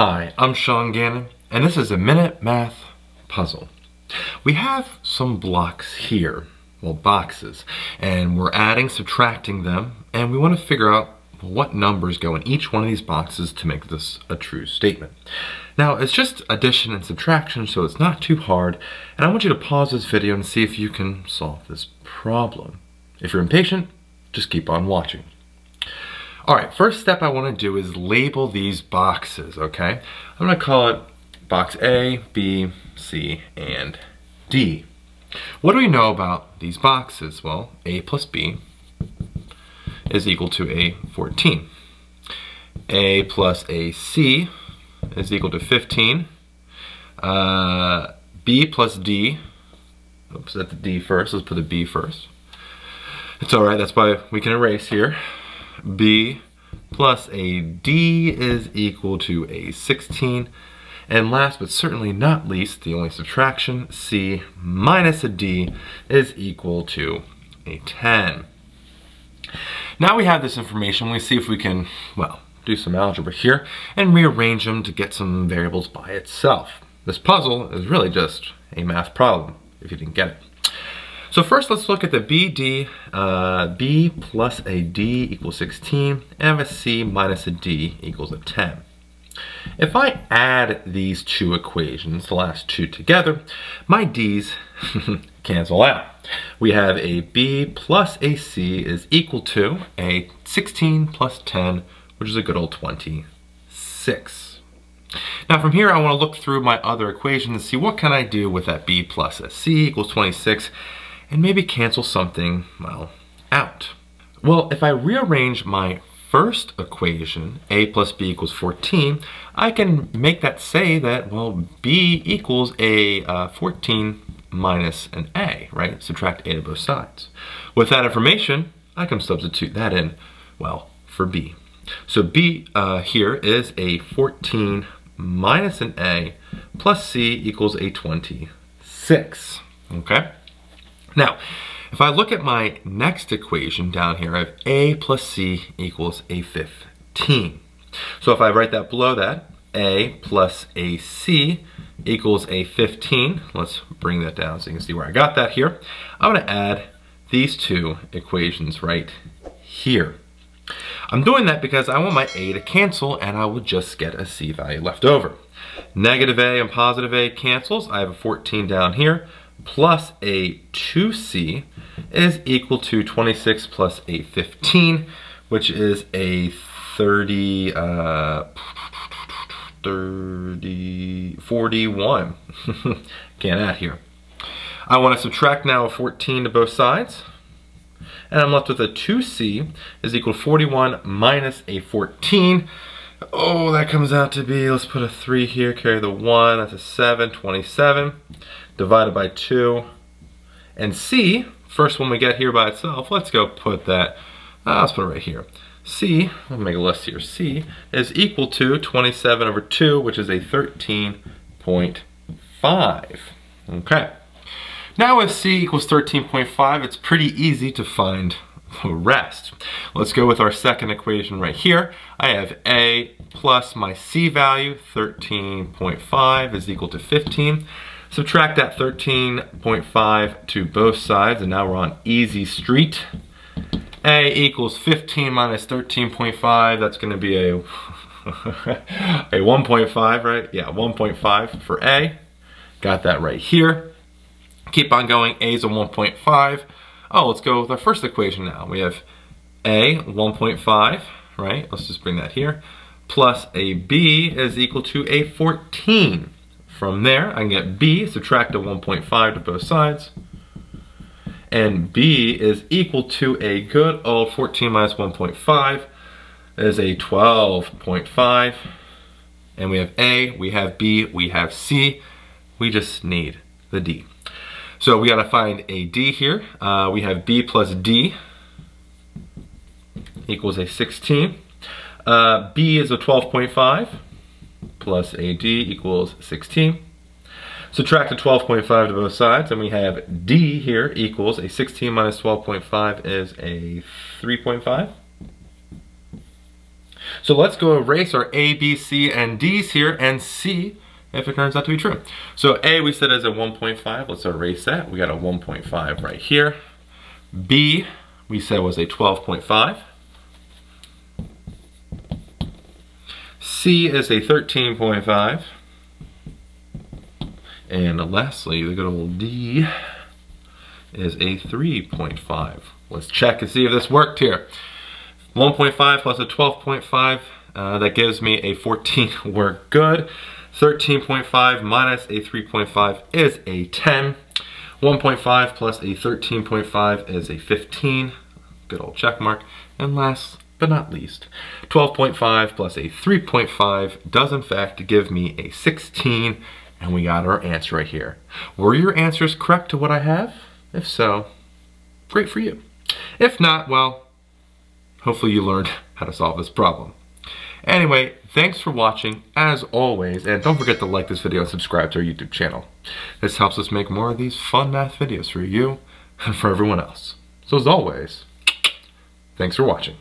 Hi, I'm Sean Gannon, and this is a Minute Math Puzzle. We have some blocks here, well boxes, and we're adding, subtracting them, and we want to figure out what numbers go in each one of these boxes to make this a true statement. Now, it's just addition and subtraction, so it's not too hard, and I want you to pause this video and see if you can solve this problem. If you're impatient, just keep on watching. All right, first step I wanna do is label these boxes, okay? I'm gonna call it box A, B, C, and D. What do we know about these boxes? Well, A plus B is equal to A 14. A plus AC is equal to 15. Uh, B plus D, oops, that's the D first, let's put the B first. It's all right, that's why we can erase here. B plus a D is equal to a 16. And last but certainly not least, the only subtraction, C minus a D is equal to a 10. Now we have this information, we see if we can, well, do some algebra here and rearrange them to get some variables by itself. This puzzle is really just a math problem, if you didn't get it. So first let's look at the BD, uh, B plus a D equals 16, and a C minus a D equals a 10. If I add these two equations, the last two together, my D's cancel out. We have a B plus a C is equal to a 16 plus 10, which is a good old 26. Now from here I want to look through my other equations and see what can I do with that B plus a C equals 26 and maybe cancel something, well, out. Well, if I rearrange my first equation, a plus b equals 14, I can make that say that, well, b equals a uh, 14 minus an a, right? Subtract a to both sides. With that information, I can substitute that in, well, for b. So b uh, here is a 14 minus an a plus c equals a 26, okay? Now, if I look at my next equation down here, I have a plus c equals a 15. So if I write that below that, a plus ac equals a 15. Let's bring that down so you can see where I got that here. I'm gonna add these two equations right here. I'm doing that because I want my a to cancel and I will just get a c value left over. Negative a and positive a cancels. I have a 14 down here plus a 2c is equal to 26 plus a 15, which is a 30, uh, 30, 41. Can't add here. I want to subtract now a 14 to both sides. And I'm left with a 2c is equal to 41 minus a 14. Oh, that comes out to be, let's put a 3 here, carry the 1, that's a 7, 27 divided by 2. And C, first one we get here by itself, let's go put that, uh, let's put it right here. C, I'll make a list here, C is equal to 27 over 2, which is a 13.5. Okay. Now if C equals 13.5, it's pretty easy to find the rest. Let's go with our second equation right here. I have A plus my C value, 13.5 is equal to 15. Subtract that 13.5 to both sides, and now we're on easy street. A equals 15 minus 13.5, that's gonna be a, a 1.5, right? Yeah, 1.5 for A. Got that right here. Keep on going, A is a 1.5. Oh, let's go with our first equation now. We have A, 1.5, right? Let's just bring that here. Plus a B is equal to a 14. From there, I can get b, subtract a 1.5 to both sides, and b is equal to a good old 14 minus 1.5 is a 12.5. And we have A, we have B, we have C. We just need the D. So we gotta find a D here. Uh, we have B plus D equals a 16. Uh, B is a 12.5 plus AD equals 16. Subtract a 12.5 to both sides, and we have D here equals a 16 minus 12.5 is a 3.5. So let's go erase our A, B, C, and D's here and see if it turns out to be true. So A we said is a 1.5. Let's erase that. We got a 1.5 right here. B we said was a 12.5. C is a 13.5. And lastly, the good old D is a 3.5. Let's check and see if this worked here. 1.5 plus a 12.5, uh, that gives me a 14. We're good. 13.5 minus a 3.5 is a 10. 1.5 plus a 13.5 is a 15. Good old check mark. And last but not least, 12.5 plus a 3.5 does in fact give me a 16 and we got our answer right here. Were your answers correct to what I have? If so, great for you. If not, well, hopefully you learned how to solve this problem. Anyway, thanks for watching, as always, and don't forget to like this video and subscribe to our YouTube channel. This helps us make more of these fun math videos for you and for everyone else. So as always, thanks for watching.